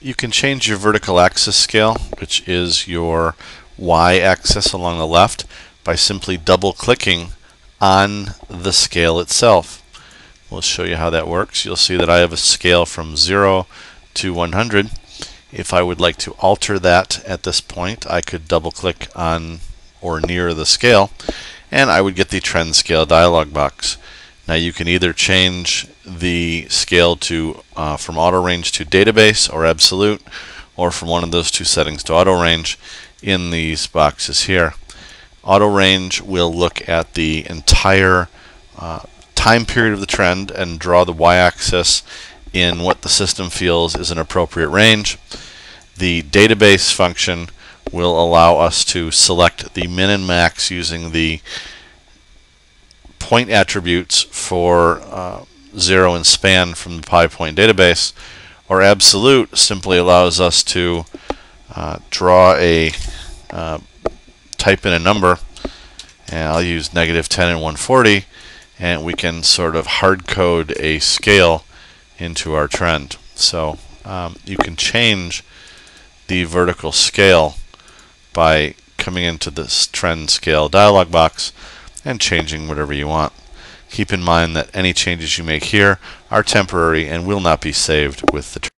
you can change your vertical axis scale, which is your y-axis along the left, by simply double-clicking on the scale itself. We'll show you how that works. You'll see that I have a scale from 0 to 100. If I would like to alter that at this point, I could double-click on or near the scale, and I would get the trend scale dialog box. Now you can either change the scale to uh, from auto range to database or absolute or from one of those two settings to auto range in these boxes here. Auto range will look at the entire uh, time period of the trend and draw the y-axis in what the system feels is an appropriate range. The database function will allow us to select the min and max using the point attributes for uh, zero and span from the PI Point database, or absolute simply allows us to uh, draw a uh, type in a number, and I'll use negative 10 and 140, and we can sort of hard code a scale into our trend. So um, you can change the vertical scale by coming into this trend scale dialog box and changing whatever you want. Keep in mind that any changes you make here are temporary and will not be saved with the